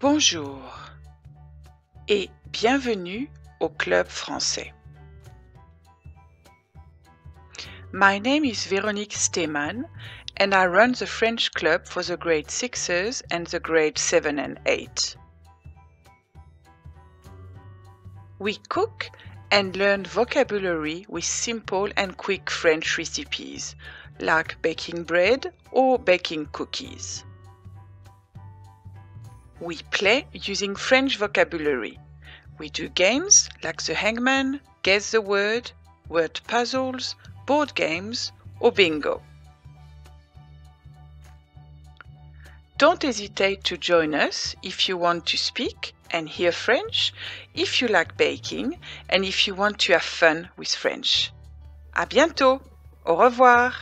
Bonjour et bienvenue au Club français. My name is Véronique Stheeman and I run the French club for the grade 6s and the grade 7 and 8. We cook and learn vocabulary with simple and quick French recipes like baking bread or baking cookies. We play using French vocabulary. We do games like the hangman, guess the word, word puzzles, board games, or bingo. Don't hesitate to join us if you want to speak and hear French, if you like baking, and if you want to have fun with French. À bientôt! Au revoir!